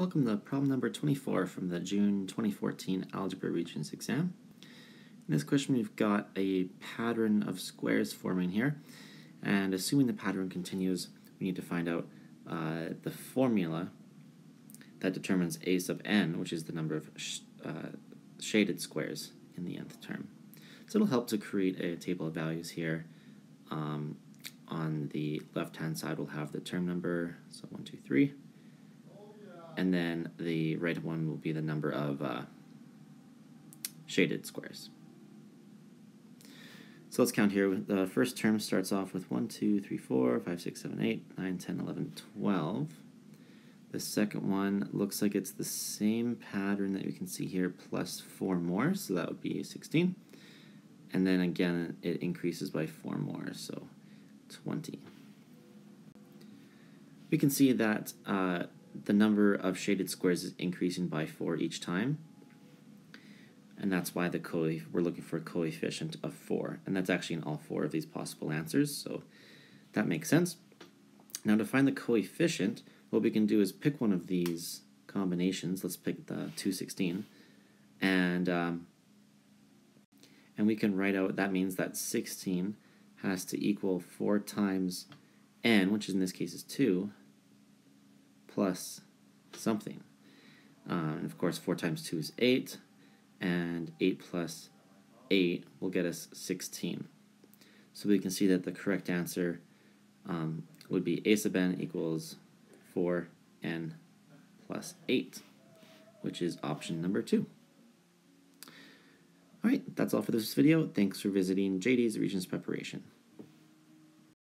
Welcome to problem number 24 from the June 2014 Algebra Regents exam. In this question we've got a pattern of squares forming here and assuming the pattern continues we need to find out uh, the formula that determines a sub n which is the number of sh uh, shaded squares in the nth term. So it'll help to create a table of values here. Um, on the left hand side we'll have the term number, so 1, 2, 3 and then the right one will be the number of uh, shaded squares. So let's count here. The first term starts off with 1, 2, 3, 4, 5, 6, 7, 8, 9, 10, 11, 12. The second one looks like it's the same pattern that we can see here plus 4 more, so that would be 16. And then again, it increases by 4 more, so 20. We can see that uh, the number of shaded squares is increasing by 4 each time. And that's why the co we're looking for a coefficient of 4. And that's actually in all four of these possible answers, so that makes sense. Now to find the coefficient, what we can do is pick one of these combinations. Let's pick the 216. And, um, and we can write out, that means that 16 has to equal 4 times n, which in this case is 2, plus something. Um, and of course, 4 times 2 is 8, and 8 plus 8 will get us 16. So we can see that the correct answer um, would be a sub n equals 4n plus 8, which is option number 2. Alright, that's all for this video. Thanks for visiting JD's Regents Preparation.